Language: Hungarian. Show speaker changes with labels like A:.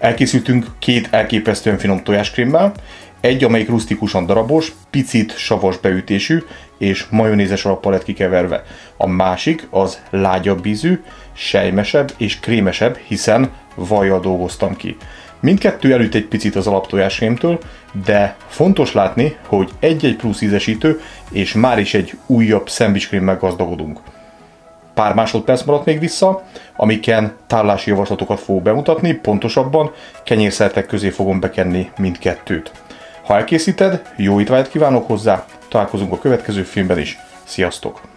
A: Elkészültünk két elképesztően finom tojáskrémmel, egy, amelyik rusztikusan darabos, picit savas beütésű, és majonézes alappal lett kikeverve. A másik az lágyabb ízű, sejmesebb és krémesebb, hiszen vajjal dolgoztam ki. Mindkettő előtt egy picit az alaptojáskémtől, de fontos látni, hogy egy-egy plusz ízesítő, és már is egy újabb szendvicskrémmel gazdagodunk. Pár másodperc maradt még vissza, amiken tárlási javaslatokat fogok bemutatni, pontosabban kenyérszertek közé fogom bekenni mindkettőt. Ha elkészíted, jó étvágyat kívánok hozzá, találkozunk a következő filmben is. Sziasztok!